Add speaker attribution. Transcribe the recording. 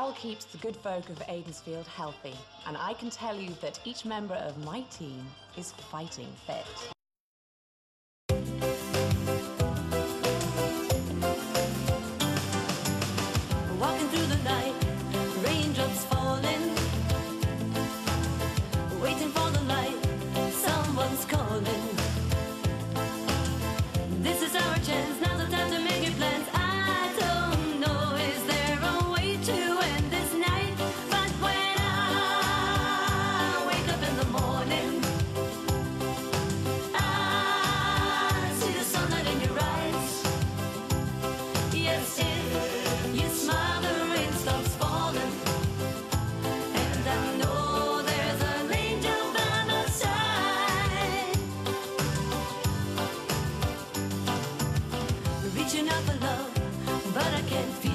Speaker 1: Powell keeps the good folk of Aidensfield healthy, and I can tell you that each member of my team is fighting fit.
Speaker 2: but I can't feel.